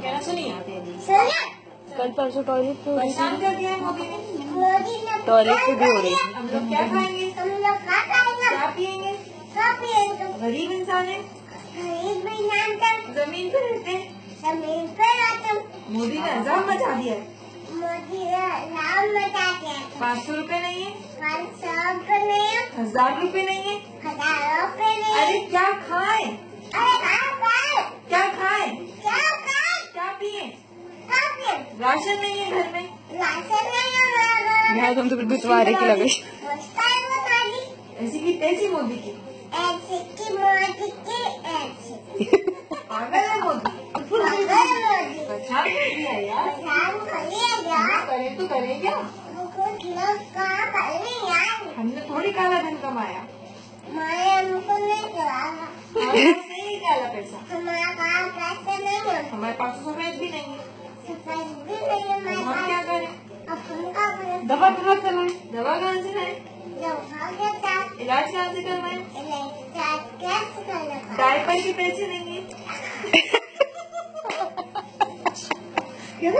कहना सुनिए सुनिए कल परसों टॉयलेट पे हो रही परेशान कर दिया है टॉयलेट पे भी हो रही हम लोग क्या खाएँगे? हम लोग खा खाएँगे क्या पिएँगे खा पिएँगे गरीब इंसान है। ज़मीन पे रहते हैं। ज़मीन पर आते मोदी ने हजाम मचा दिया है। मोदी ने नाम बता दिया पाँच सौ रूपए नहीं है। पाँच सौ रुपये में हज़ार रूपए नहीं है। हज़ार राशन नहीं है घर में? राशन नहीं हमारा मैं। तुम तो बिल्कुल तुम्हारे की लग है ऐसी की तैसी मोदी की। ऐसी की मोदी की ऐसी। पागल है मोदी। यार। करें तो करें क्या? हमने थोड़ी काला धन कमाया। हमारे पास है काला पैसा। हमारा काम पैसे नहीं है। हमारे पास तो सफ़ेद भी नहीं है सफ़ाई भी नहीं है तो हमारे हम पास क्या करें अब हम क्या करें दवा कहाँ चलाए दवा कहाँ से लाए? इलाज कहाँ से करवाए? डायपर के पैसे नहीं है क्या?